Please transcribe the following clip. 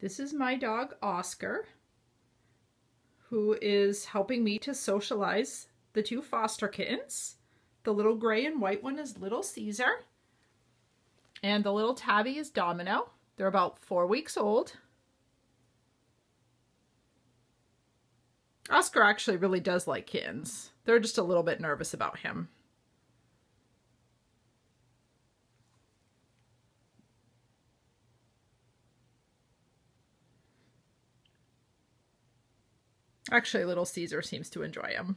This is my dog, Oscar, who is helping me to socialize the two foster kittens. The little gray and white one is little Cesar. And the little tabby is Domino. They're about four weeks old. Oscar actually really does like kittens. They're just a little bit nervous about him. Actually, little Cesar seems to enjoy him.